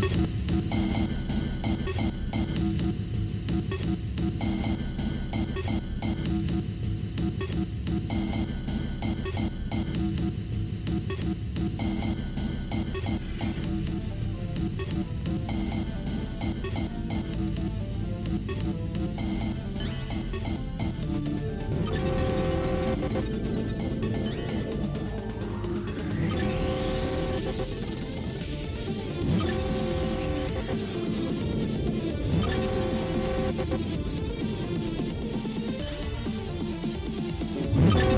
You. Mm-hmm.